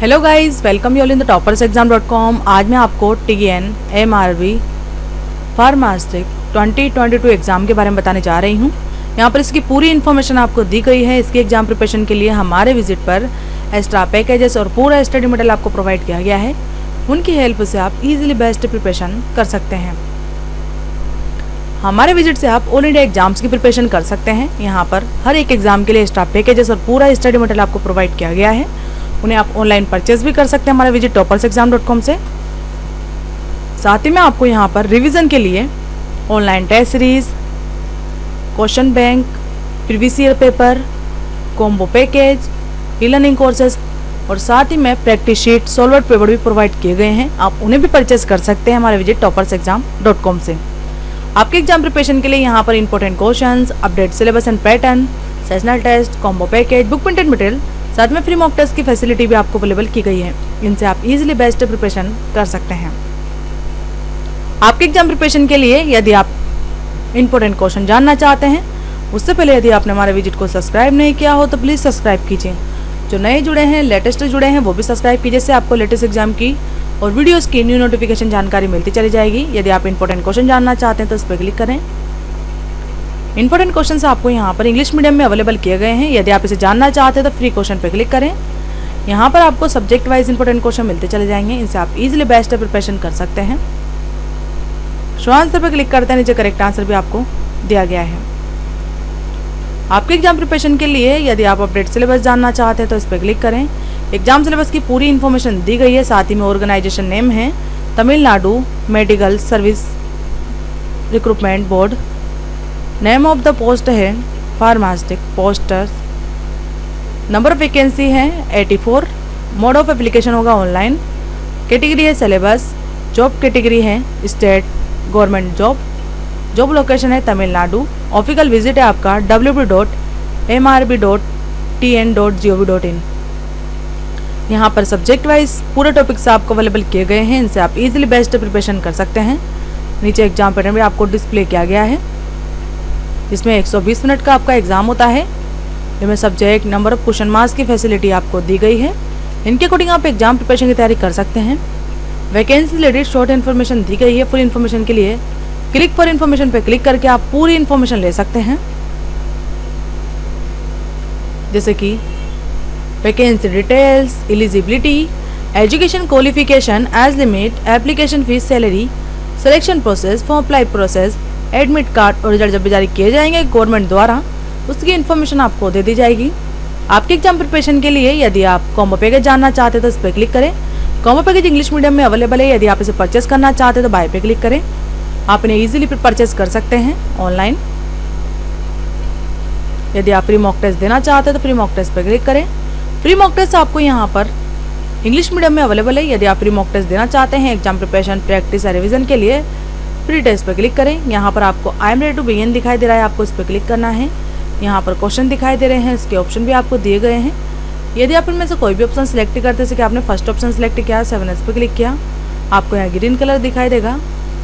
Hello guys welcome you all in the toppers exam dot com आज मैं आपको T N M R B pharmacist 2022 exam के बारे में बताने जा रही हूँ। यहाँ पर इसकी पूरी इन्फॉर्मेशन आपको दी गई है। इसकी एग्ज़ाम प्रिपरेशन के लिए हमारे विज़िट पर एक्स्ट्रा पैकेजेस और पूरा स्टडी मटेरियल आपको प्रोवाइड किया गया है। उनकी हेल्प से आप इजीली बेस्ट प्रिपरेशन कर सकते हैं। हमारे विज़िट से आप ऑल इंडिया एग्ज़ाम्स की प्रिपरेशन कर सकते हैं। यहाँ पर हर एक एग्ज़ाम के लिए एक्स्ट्रा पैकेजेस और पूरा स्टडी मटेरियल आपको प्रोवाइड किया गया है। उन्हें आप ऑनलाइन परचेज भी कर सकते हैं हमारे visit toppers exam dot com से। साथ ही में आपको यहाँ पर रिवीजन के लिए online test series question bank previous year paper combo package e learning courses और साथ ही में प्रैक्टिस शीट सॉल्वर पेपर भी प्रोवाइड किए गए हैं। आप उन्हें भी परचेज कर सकते हैं हमारे visit toppers exam dot com से। आपके एग्ज़ाम प्रिपरेशन के लिए यहाँ पर important question update syllabus and pattern sessional test combo package book printed material साथ में फ्री मॉक टेस्ट की फैसिलिटी भी आपको अवेलेबल की गई है। इनसे आप इजीली बेस्ट प्रिपरेशन कर सकते हैं। आपके एग्ज़ाम प्रिपरेशन के लिए यदि आप इंपॉर्टेंट क्वेश्चन जानना चाहते हैं, उससे पहले यदि आपने हमारे विज़िट को सब्सक्राइब नहीं किया हो तो प्लीज़ सब्सक्राइब कीजिए। जो नए जुड़े हैं लेटेस्ट जुड़े हैं, वो भी सब्सक्राइब कीजिए जिससे आपको लेटेस्ट एग्ज़ाम की और वीडियोस की न्यू नोटिफिकेशन जानकारी मिलती चली जाएगी। यदि आप इंपॉर्टेंट क्वेश्चन जानना चाहते हैं तो उस पर क्लिक करें। इंपॉर्टेंट क्वेश्चन आपको यहाँ पर इंग्लिश मीडियम में अवेलेबल किए गए हैं। यदि आप इसे जानना चाहते हैं तो फ्री क्वेश्चन पर क्लिक करें। यहाँ पर आपको सब्जेक्ट वाइज इंपॉर्टेंट क्वेश्चन मिलते चले जाएँगे। इनसे आप इजीली बेस्ट प्रिपरेशन कर सकते हैं। शो आंसर पर क्लिक करते हैं। नीचे करेक्ट आंसर भी आपको दिया गया है। आपके एग्ज़ाम प्रिपरेशन के लिए यदि आप अपडेट सिलेबस जानना चाहते हैं तो इस पर क्लिक करें। एग्ज़ाम सिलेबस की पूरी इन्फॉर्मेशन दी गई है। साथ ही में ऑर्गेनाइजेशन नेम है। Tamil Nadu medical service recruitment board name of the post है pharmacist posters number of vacancy है 84 मोड ऑफ़ एप्लीकेशन होगा ऑनलाइन कैटेगरी है सिलेबस जॉब कैटेगरी है state government job job location है तमिलनाडु ऑफिकल विज़िट है आपका W dot M R B dot T N dot G O V dot in यहाँ पर subject wise पूरे topics आपको अवेलेबल किए गए हैं। इनसे आप इजीली बेस्ट प्रिपरेशन कर सकते हैं। नीचे एग्ज़ाम पैटर्न भी आपको डिस्प्ले किया गया है। इसमें 120 मिनट का आपका एग्ज़ाम होता है। इसमें subject number of question marks की फैसिलिटी आपको दी गई है। इनके अकॉर्डिंग आप एग्ज़ाम प्रिपरेशन की तैयारी कर सकते हैं। वैकेंसी रिलेटेड शॉर्ट इन्फॉर्मेशन दी गई है फुल इन्फॉर्मेशन के लिए। क्लिक फॉर इन्फॉर्मेशन पे क्लिक करके आप पूरी इन्फॉर्मेशन ले सकते हैं। जैसे कि vacancy details, eligibility, education qualification, age limit, application fees, salary, selection process, form apply process admit card और रिज़ल्ट जब भी जारी किए जाएँगे, गवर्नमेंट द्वारा उसकी इन्फॉर्मेशन आपको दे दी जाएगी। आपके एग्ज़ाम प्रिपरेशन के लिए यदि आप कॉम्बो पैकेज जानना चाहते हैं तो इस पर क्लिक करें। कॉम्बो पैकेज इंग्लिश मीडियम में अवेलेबल है। यदि आप इसे परचेस करना चाहते हैं तो बाय पे क्लिक करें। आप इन्हें ईजिली परचेस कर सकते हैं ऑनलाइन यदि आप फ्री मॉक टेस्ट देना चाहते हैं तो फ्री मॉक टेस्ट पर क्लिक करें। फ्री मॉक टेस्ट आपको यहाँ पर इंग्लिश मीडियम में अवेलेबल है। यदि आप फ्री मॉक टेस्ट देना चाहते हैं एग्ज़ाम प्रिपरेशन प्रैक्टिस या रिविजन के लिए फ्री टेस्ट पर क्लिक करें। यहाँ पर आपको I am ready to begin दिखाई दे रहा है। आपको इस पर क्लिक करना है। यहाँ पर क्वेश्चन दिखाई दे रहे हैं। इसके ऑप्शन भी आपको दिए गए हैं। यदि आप इनमें से कोई भी ऑप्शन सेलेक्ट करते जैसे कि आपने फ़र्स्ट ऑप्शन सेलेक्ट किया सेवन एस पर क्लिक किया, आपको यहाँ ग्रीन कलर दिखाई देगा।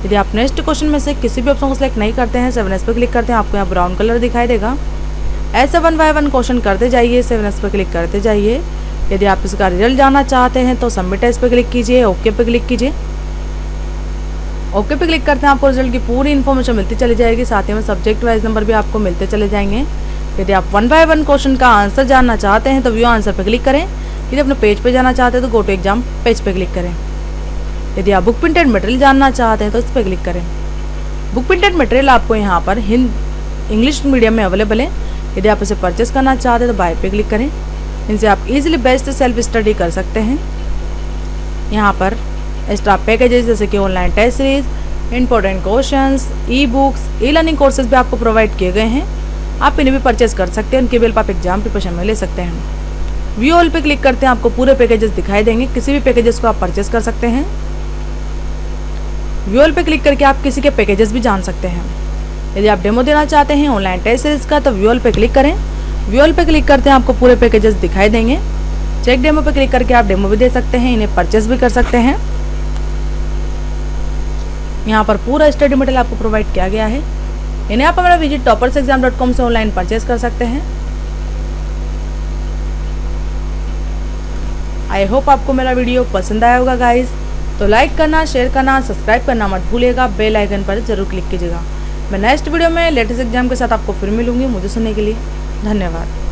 यदि आप नेक्स्ट क्वेश्चन में से किसी भी ऑप्शन को सिलेक्ट नहीं करते हैं सेवन एस पर क्लिक करते हैं, आपको यहाँ ब्राउन कलर दिखाई देगा। ऐसे वन बाय वन क्वेश्चन करते जाइए सेवन एस पर क्लिक करते जाइए। यदि आप इसका रिज़ल्ट जानना चाहते हैं तो सबमिट एस पर क्लिक कीजिए ओके पर क्लिक कीजिए। ओके पे क्लिक करते हैं आपको रिज़ल्ट की पूरी इन्फॉर्मेशन मिलती चली जाएगी। साथ ही में सब्जेक्ट वाइज नंबर भी आपको मिलते चले जाएँगे। यदि आप वन बाय वन क्वेश्चन का आंसर जानना चाहते हैं तो व्यू आंसर पर क्लिक करें। यदि अपने पेज पर जाना चाहते हैं तो गो टू एग्ज़ाम पेज पर क्लिक करें। यदि आप बुक प्रिंटेड मटेरियल जानना चाहते हैं तो इस पर क्लिक करें। बुक प्रिंटेड मटेरियल आपको यहाँ पर हिंद इंग्लिश मीडियम में अवेलेबल है। यदि आप इसे परचेस करना चाहते हैं तो बाय पे क्लिक करें। इनसे आप इजीली बेस्ट सेल्फ स्टडी कर सकते हैं। यहाँ पर एक्स्ट्रा पैकेजेस जैसे कि online test series important question e books e learning courses भी आपको प्रोवाइड किए गए हैं। आप इन्हें भी परचेज कर सकते हैं, उनके बिल आप एग्ज़ाम प्रिपरेशन में ले सकते हैं। व्यू ऑल पे क्लिक करते हैं, आपको पूरे पैकेजेस दिखाई देंगे, किसी भी पैकेजेस को आप परचेज कर सकते हैं। व्यू ऑल पे क्लिक करके आप किसी के पैकेजेस भी जान सकते हैं। यदि आप डेमो देना चाहते हैं ऑनलाइन टेस्ट सीरीज़ का तो व्यू ऑल पे क्लिक करें। व्यू ऑल पे क्लिक करते हैं, आपको पूरे पैकेजेस दिखाई देंगे। चेक डेमो पे क्लिक करके आप डेमो भी दे सकते हैं, इन्हें परचेस भी कर सकते हैं। यहाँ पर पूरा स्टडी मटेरियल आपको प्रोवाइड किया गया है। इन्हें आप हमारा visit toppers exam dot com से ऑनलाइन परचेज कर सकते हैं। आई होप आपको मेरा वीडियो पसंद आया होगा गाइज़ तो लाइक करना शेयर करना सब्सक्राइब करना मत भूलिएगा। बेल आइकन पर ज़रूर क्लिक कीजिएगा। मैं नेक्स्ट वीडियो में लेटेस्ट एग्ज़ाम के साथ आपको फिर मिलूँगी मुझे सुनने के लिए। धन्यवाद।